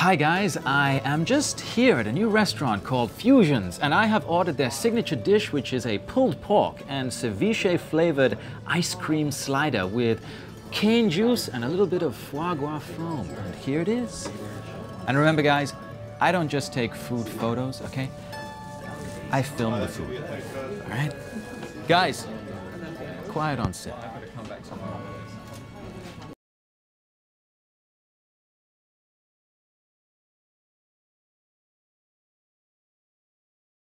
Hi guys, I am just here at a new restaurant called Fusions and I have ordered their signature dish which is a pulled pork and ceviche flavored ice cream slider with cane juice and a little bit of foie gras foam. And here it is. And remember guys, I don't just take food photos, okay? I film the food, all right? Guys, quiet on set.